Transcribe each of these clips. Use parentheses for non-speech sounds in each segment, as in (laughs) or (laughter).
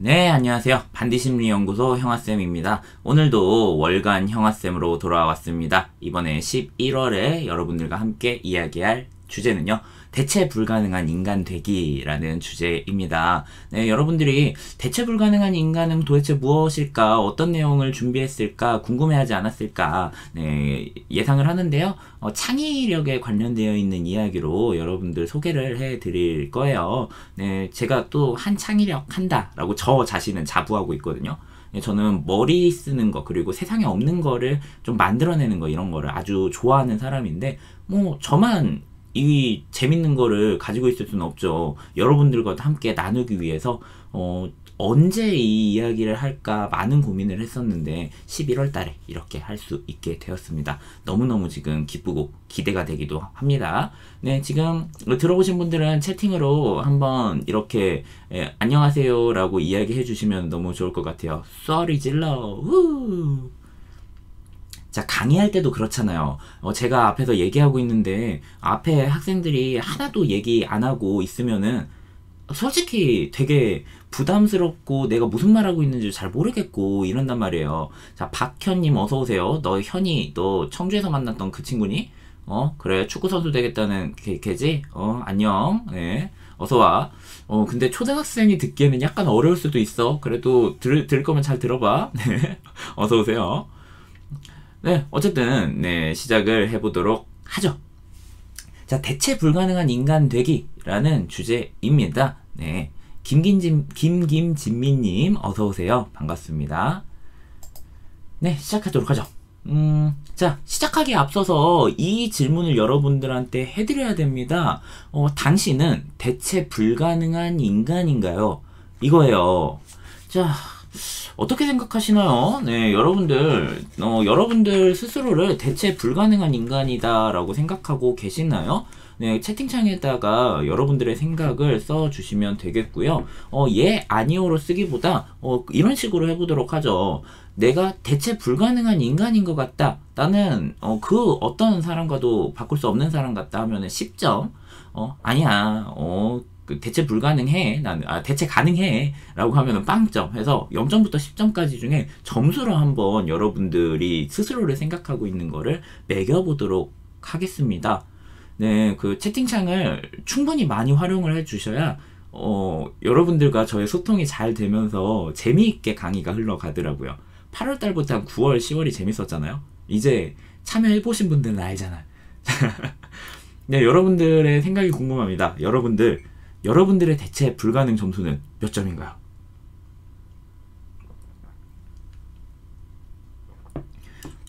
네, 안녕하세요. 반디심리연구소 형아쌤입니다. 오늘도 월간 형아쌤으로 돌아왔습니다. 이번에 11월에 여러분들과 함께 이야기할 주제는요. 대체 불가능한 인간 되기라는 주제입니다. 네, 여러분들이 대체 불가능한 인간은 도대체 무엇일까? 어떤 내용을 준비했을까? 궁금해하지 않았을까? 네, 예상을 하는데요. 어, 창의력에 관련되어 있는 이야기로 여러분들 소개를 해 드릴 거예요. 네, 제가 또 한 창의력 한다라고 저 자신은 자부하고 있거든요. 네, 저는 머리 쓰는 거 그리고 세상에 없는 거를 좀 만들어내는 거 이런 거를 아주 좋아하는 사람인데 뭐 저만 이 재밌는 거를 가지고 있을 수는 없죠. 여러분들과 함께 나누기 위해서 어, 언제 이 이야기를 할까 많은 고민을 했었는데 11월 달에 이렇게 할 수 있게 되었습니다. 너무너무 지금 기쁘고 기대가 되기도 합니다. 네, 지금 들어오신 분들은 채팅으로 한번 이렇게 예, 안녕하세요라고 이야기해 주시면 너무 좋을 것 같아요. 쏘리 질러. 우! 자, 강의할 때도 그렇잖아요. 어, 제가 앞에서 얘기하고 있는데, 앞에 학생들이 하나도 얘기 안 하고 있으면은, 솔직히 되게 부담스럽고 내가 무슨 말하고 있는지 잘 모르겠고 이런단 말이에요. 자, 박현님 어서오세요. 너 현이, 너 청주에서 만났던 그 친구니? 어, 그래. 축구선수 되겠다는 걔, 걔지? 어, 안녕. 네. 어서와. 어, 근데 초등학생이 듣기에는 약간 어려울 수도 있어. 그래도 들, 들을 거면 잘 들어봐. (laughs) 네. 어서오세요. 네, 어쨌든 네, 시작을 해보도록 하죠. 자, 대체 불가능한 인간 되기라는 주제입니다. 네, 김김진 김김진미님 어서 오세요. 반갑습니다. 네, 시작하도록 하죠. 음, 자, 시작하기에 앞서서 이 질문을 여러분들한테 해드려야 됩니다. 어, 당신은 대체 불가능한 인간인가요? 이거예요. 자, 어떻게 생각하시나요? 네, 여러분들, 어, 여러분들 스스로를 대체 불가능한 인간이다라고 생각하고 계시나요? 네, 채팅창에다가 여러분들의 생각을 써주시면 되겠고요. 어, 예, 아니오로 쓰기보다, 어, 이런 식으로 해보도록 하죠. 내가 대체 불가능한 인간인 것 같다. 나는, 어, 그 어떤 사람과도 바꿀 수 없는 사람 같다 하면 은 10점. 어, 아니야. 어, 그 대체 불가능해 나는 아 대체 가능해라고 하면은 빵점 해서 0점부터 10점까지 중에 점수로 한번 여러분들이 스스로를 생각하고 있는 거를 매겨보도록 하겠습니다. 네, 그 채팅창을 충분히 많이 활용을 해주셔야 어, 여러분들과 저의 소통이 잘 되면서 재미있게 강의가 흘러가더라고요. 8월 달부터 한 9월, 10월이 재밌었잖아요. 이제 참여해 보신 분들은 알잖아요. (laughs) 네, 여러분들의 생각이 궁금합니다. 여러분들 여러분들의 대체 불가능 점수는 몇 점인가요?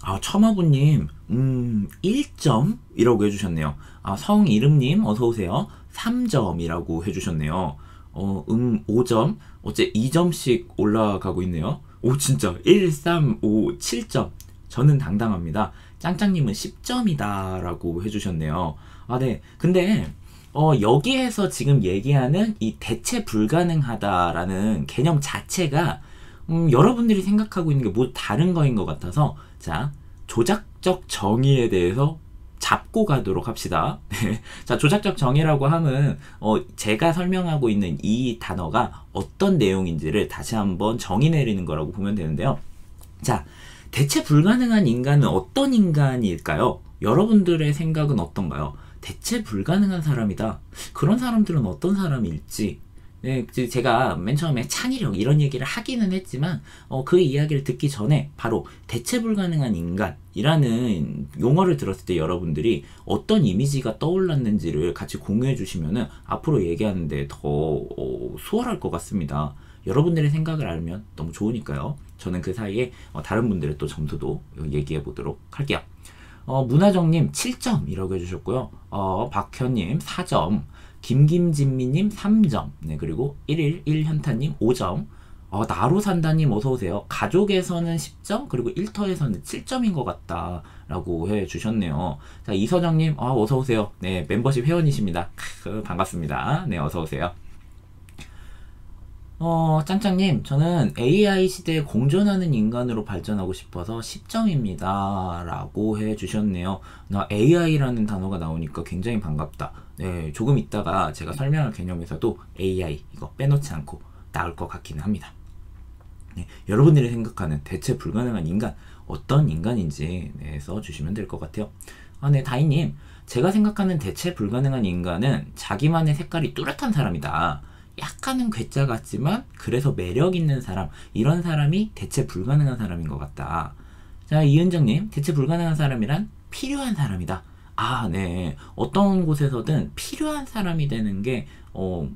아, 첨화부님, 음, 1점이라고 해주셨네요. 아, 성 이름님, 어서오세요. 3점이라고 해주셨네요. 어, 음, 5점. 어째 2점씩 올라가고 있네요. 오, 진짜. 1, 3, 5, 7점. 저는 당당합니다. 짱짱님은 10점이다. 라고 해주셨네요. 아, 네. 근데, 어, 여기에서 지금 얘기하는 이 대체 불가능하다라는 개념 자체가 음, 여러분들이 생각하고 있는 게뭐 다른 거인 것 같아서 자 조작적 정의에 대해서 잡고 가도록 합시다. (laughs) 네. 자 조작적 정의라고 하면 어, 제가 설명하고 있는 이 단어가 어떤 내용인지를 다시 한번 정의 내리는 거라고 보면 되는데요. 자 대체 불가능한 인간은 어떤 인간일까요? 여러분들의 생각은 어떤가요? 대체 불가능한 사람이다. 그런 사람들은 어떤 사람일지 네, 제가 맨 처음에 창의력 이런 얘기를 하기는 했지만 어, 그 이야기를 듣기 전에 바로 대체 불가능한 인간이라는 용어를 들었을 때 여러분들이 어떤 이미지가 떠올랐는지를 같이 공유해 주시면은 앞으로 얘기하는데 더 어, 수월할 것 같습니다. 여러분들의 생각을 알면 너무 좋으니까요. 저는 그 사이에 어, 다른 분들의 또 점수도 얘기해 보도록 할게요. 어, 문화정님 7점이라고 해주셨고요. 어, 박현님 4점, 김김진미님 3점, 네, 그리고 1일 1현타님 5점, 어, 나로 산다님 어서오세요. 가족에서는 10점, 그리고 1터에서는 7점인 것 같다. 라고 해 주셨네요. 자, 이서정님, 아, 어서오세요. 네, 멤버십 회원이십니다. 반갑습니다. 네, 어서오세요. 어, 짱짱님, 저는 AI 시대에 공존하는 인간으로 발전하고 싶어서 10점입니다. 라고 해 주셨네요. 나 AI라는 단어가 나오니까 굉장히 반갑다. 네, 조금 있다가 제가 설명할 개념에서도 AI 이거 빼놓지 않고 나올 것 같기는 합니다. 네, 여러분들이 생각하는 대체 불가능한 인간 어떤 인간인지 네, 써주시면 될 것 같아요. 아, 네, 다이님. 제가 생각하는 대체 불가능한 인간은 자기만의 색깔이 뚜렷한 사람이다. 약간은 괴짜 같지만 그래서 매력 있는 사람 이런 사람이 대체 불가능한 사람인 것 같다. 자 이은정님 대체 불가능한 사람이란 필요한 사람이다. 아 네. 어떤 곳에서든 필요한 사람이 되는 게 어,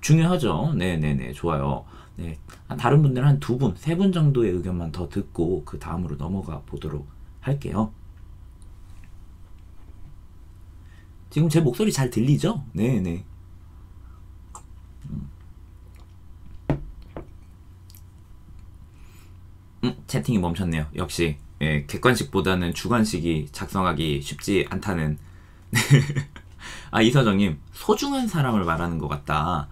중요하죠. 네네네 좋아요. 네. 다른 분들 한 두 분, 세 분 정도의 의견만 더 듣고 그 다음으로 넘어가 보도록 할게요. 지금 제 목소리 잘 들리죠? 네네. 채팅이 멈췄네요. 역시 예, 객관식보다는 주관식이 작성하기 쉽지 않다는. (laughs) 아 이서정님 소중한 사람을 말하는 것 같다.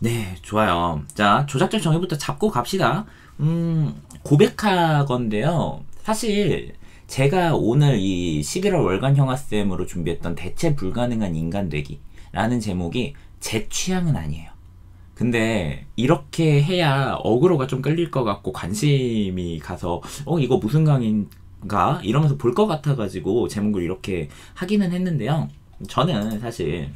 네, 좋아요. 자, 조작적 정의부터 잡고 갑시다. 음, 고백하건데요. 사실 제가 오늘 이 11월 월간 형아쌤으로 준비했던 대체 불가능한 인간 되기라는 제목이 제 취향은 아니에요. 근데 이렇게 해야 어그로가 좀 끌릴 것 같고 관심이 가서 어 이거 무슨 강인가 이러면서 볼 것 같아가지고 제목을 이렇게 하기는 했는데요. 저는 사실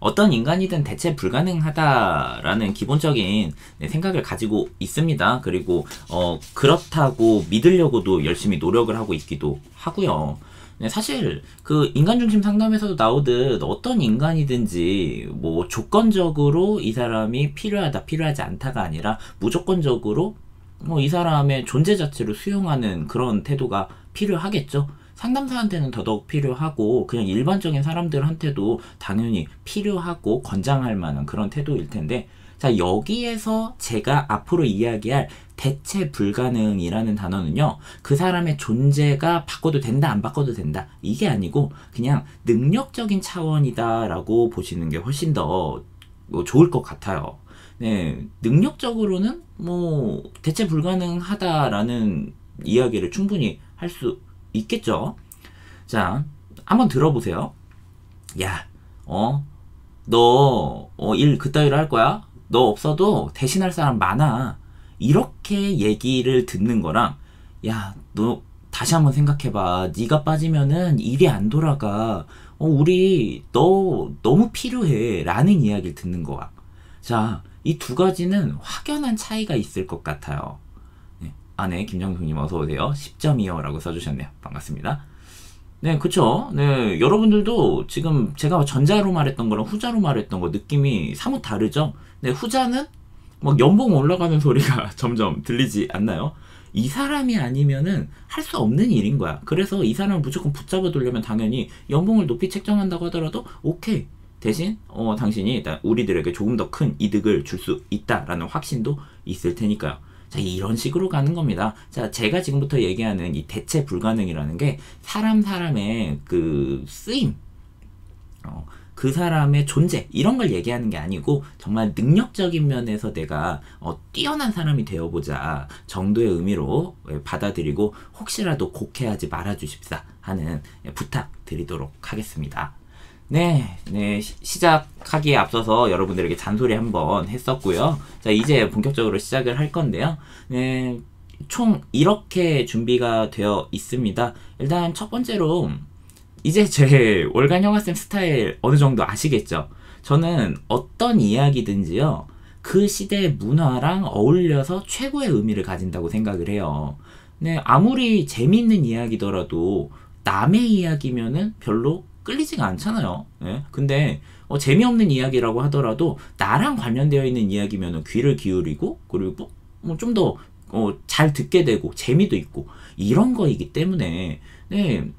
어떤 인간이든 대체 불가능하다라는 기본적인 네, 생각을 가지고 있습니다. 그리고 어 그렇다고 믿으려고도 열심히 노력을 하고 있기도 하고요. 네, 사실 그 인간 중심 상담에서도 나오듯 어떤 인간이든지 뭐 조건적으로 이 사람이 필요하다 필요하지 않다가 아니라 무조건적으로 뭐 이 사람의 존재 자체를 수용하는 그런 태도가 필요하겠죠. 상담사한테는 더더욱 필요하고 그냥 일반적인 사람들한테도 당연히 필요하고 권장할 만한 그런 태도일 텐데 자 여기에서 제가 앞으로 이야기할 대체 불가능이라는 단어는요 그 사람의 존재가 바꿔도 된다 안 바꿔도 된다 이게 아니고 그냥 능력적인 차원이다라고 보시는 게 훨씬 더뭐 좋을 것 같아요. 네, 능력적으로는 뭐 대체 불가능하다라는 이야기를 충분히 할 수 있겠죠. 자, 한번 들어보세요. 야, 어, 너, 어, 일 그따위로 할 거야? 너 없어도 대신할 사람 많아. 이렇게 얘기를 듣는 거랑, 야, 너 다시 한번 생각해봐. 네가 빠지면은 일이 안 돌아가. 어, 우리 너 너무 필요해. 라는 이야기를 듣는 거야. 자, 이 두 가지는 확연한 차이가 있을 것 같아요. 네, 안에 김정숙님 어서 오세요. 10점이요. 라고 써주셨네요. 반갑습니다. 네, 그쵸. 네, 여러분들도 지금 제가 전자로 말했던 거랑 후자로 말했던 거 느낌이 사뭇 다르죠? 네, 후자는 막 연봉 올라가는 소리가 (laughs) 점점 들리지 않나요? 이 사람이 아니면은 할 수 없는 일인 거야. 그래서 이 사람을 무조건 붙잡아 두려면 당연히 연봉을 높이 책정한다고 하더라도 오케이. 대신 어 당신이 우리들에게 조금 더 큰 이득을 줄 수 있다라는 확신도 있을 테니까요. 자, 이런 식으로 가는 겁니다. 자, 제가 지금부터 얘기하는 이 대체 불가능이라는 게 사람 사람의 그 쓰임, 어, 그 사람의 존재 이런 걸 얘기하는 게 아니고 정말 능력적인 면에서 내가 어, 뛰어난 사람이 되어보자 정도의 의미로 예, 받아들이고 혹시라도 곡해하지 말아주십사 하는 예, 부탁드리도록 하겠습니다. 네, 네, 시 작하기에 앞서서 여러분들에게 잔소리 한번 했었고요. 자, 이제 본격적으로 시작을 할 건데요. 네, 총 이렇게 준비가 되어 있습니다. 일단 첫 번째로 이제 제 월간 영화쌤 스타일 어느 정도 아시겠죠? 저는 어떤 이야기든지요. 그 시대의 문화랑 어울려서 최고의 의미를 가진다고 생각을 해요. 네, 아무리 재밌는 이야기더라도 남의 이야기면은 별로 끌리지가 않잖아요. 예? 근데 어, 재미없는 이야기라고 하더라도 나랑 관련되어 있는 이야기면 귀를 기울이고 그리고 뭐 좀 더잘 어, 듣게 되고 재미도 있고 이런 거이기 때문에 네,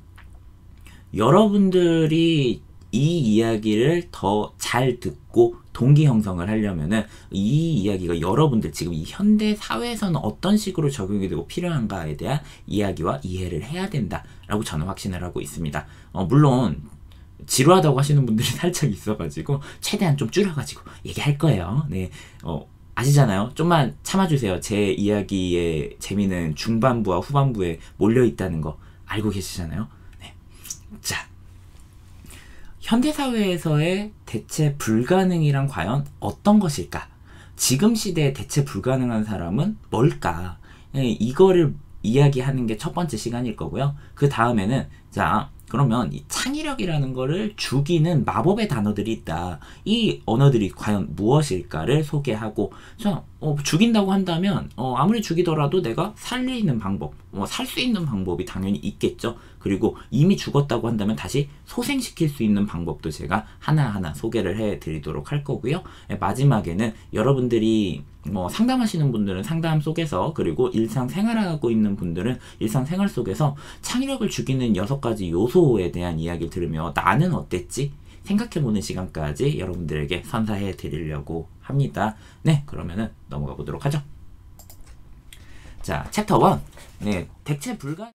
여러분들이 이 이야기를 더 잘 듣고 동기 형성을 하려면은 이 이야기가 여러분들 지금 이 현대 사회에서는 어떤 식으로 적용이 되고 필요한가에 대한 이야기와 이해를 해야 된다라고 저는 확신을 하고 있습니다. 어, 물론 지루하다고 하시는 분들이 (laughs) 살짝 있어가지고 최대한 좀 줄여가지고 얘기할 거예요. 네, 어, 아시잖아요. 좀만 참아주세요. 제 이야기의 재미는 중반부와 후반부에 몰려 있다는 거 알고 계시잖아요. 네, 자. 현대 사회에서의 대체 불가능이란 과연 어떤 것일까? 지금 시대에 대체 불가능한 사람은 뭘까? 예, 이거를 이야기하는 게 첫 번째 시간일 거고요. 그 다음에는 자 그러면 이 창의력이라는 거를 죽이는 마법의 단어들이 있다. 이 언어들이 과연 무엇일까를 소개하고 자, 어, 죽인다고 한다면 어, 아무리 죽이더라도 내가 살리는 방법, 어, 살수 있는 방법이 당연히 있겠죠. 그리고 이미 죽었다고 한다면 다시 소생시킬 수 있는 방법도 제가 하나하나 소개를 해 드리도록 할 거고요. 예, 마지막에는 여러분들이 뭐 상담하시는 분들은 상담 속에서 그리고 일상생활하고 있는 분들은 일상생활 속에서 창의력을 죽이는 여섯 가지 요소에 대한 이야기를 들으며 나는 어땠지? 생각해보는 시간까지 여러분들에게 선사해 드리려고 합니다. 네, 그러면은 넘어가 보도록 하죠. 자, 챕터 1. 네, 대체 불가